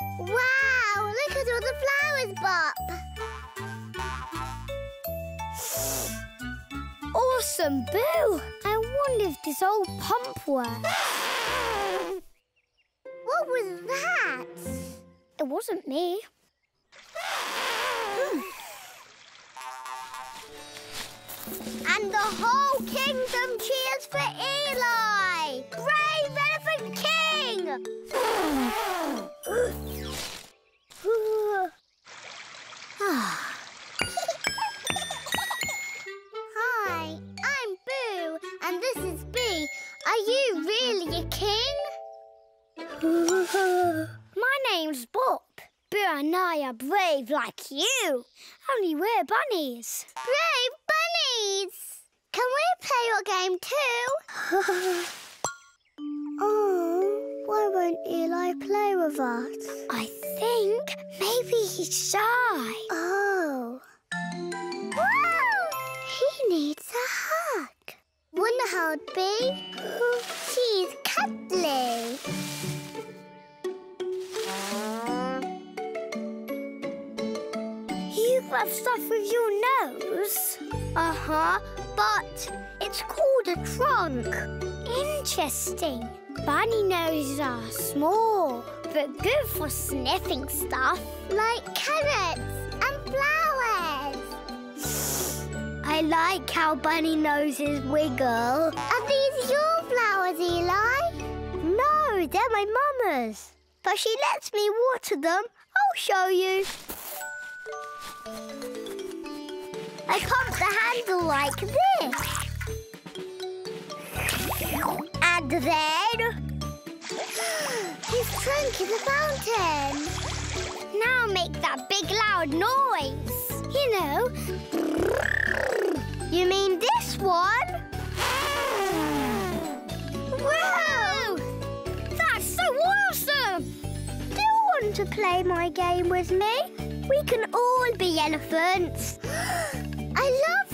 Wow, look at all the flowers, Bop. Awesome, Boo! I wonder if this old pump works. What was that? It wasn't me. Hmm. And the whole kingdom cheers for Eli! Brave Are you really a king? My name's Bop. Boo and I are brave like you. Only we're bunnies. Brave bunnies! Can we play your game too? Oh, why won't Eli play with us? I think maybe he's shy. Oh. Hold Bee? She's cuddly. You grab stuff with your nose? Uh-huh, but it's called a trunk. Interesting. Bunny noses are small, but good for sniffing stuff. Like carrots like how bunny noses wiggle. Are these your flowers, Eli? No, they're my mama's. But she lets me water them. I'll show you. I pump the handle like this. And then... His trunk is a fountain. Now make that big loud noise. You know. You mean this one? Wow, That's so awesome! Do you want to play my game with me? We can all be elephants. I love